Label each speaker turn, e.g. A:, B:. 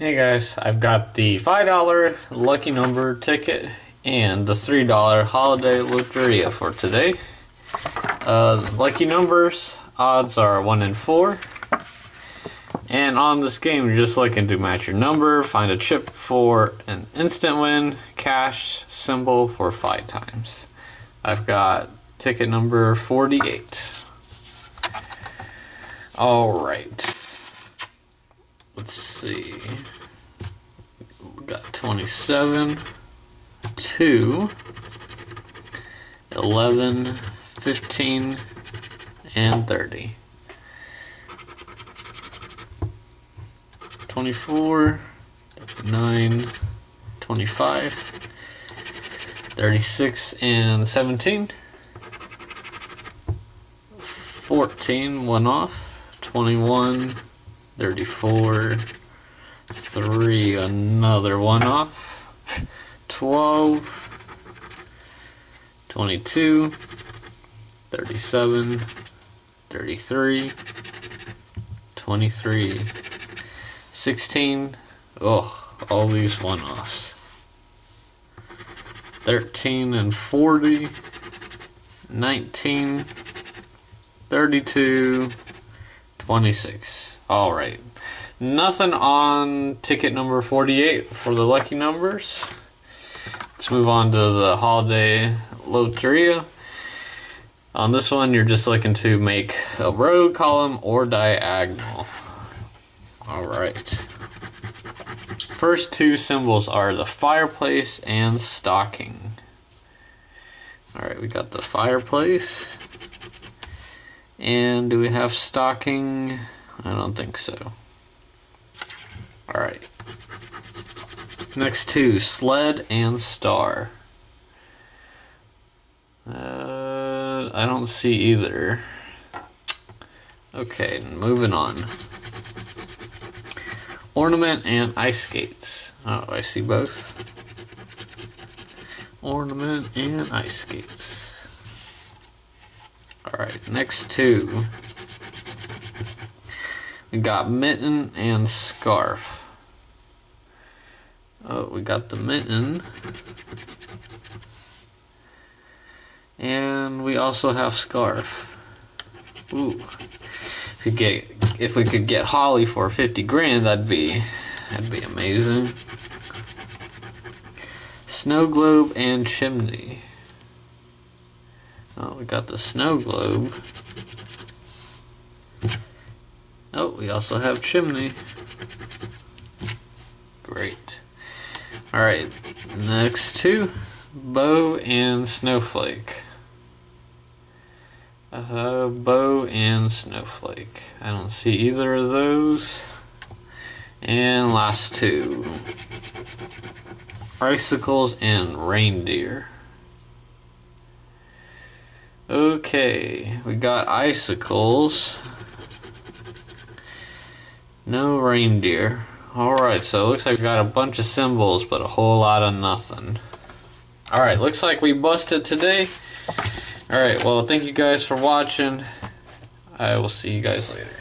A: Hey guys, I've got the $5 lucky number ticket and the $3 holiday loteria for today. Uh, lucky numbers, odds are 1 in 4. And on this game, you're just looking to match your number, find a chip for an instant win, cash symbol for 5 times. I've got ticket number 48. Alright. See. We got 27, 2, 11, 15, and 30. 24, 9, 25, 36, and 17. 14, one off. 21, 34, 3, another one off, 12, 22, 37, 33, 23, 16, oh, all these one offs, 13 and 40, 19, 32, 26. All right. Nothing on ticket number 48 for the lucky numbers. Let's move on to the holiday loteria. On this one, you're just looking to make a row, column, or diagonal. All right. First two symbols are the fireplace and stocking. All right, we got the fireplace. And do we have stocking? I don't think so. Alright. Next two, sled and star. Uh, I don't see either. Okay, moving on. Ornament and ice skates. Oh, I see both. Ornament and ice skates. Alright, next two. We got mitten and scarf. Oh, we got the mitten. And we also have scarf. Ooh. If we get if we could get Holly for 50 grand, that'd be that'd be amazing. Snow globe and chimney. Oh, we got the snow globe. Oh, we also have chimney. Alright, next two. Bow and snowflake. Uh, bow and snowflake. I don't see either of those. And last two. Icicles and reindeer. Okay, we got icicles. No reindeer. Alright, so it looks like we got a bunch of symbols, but a whole lot of nothing. Alright, looks like we busted today. Alright, well, thank you guys for watching. I will see you guys later.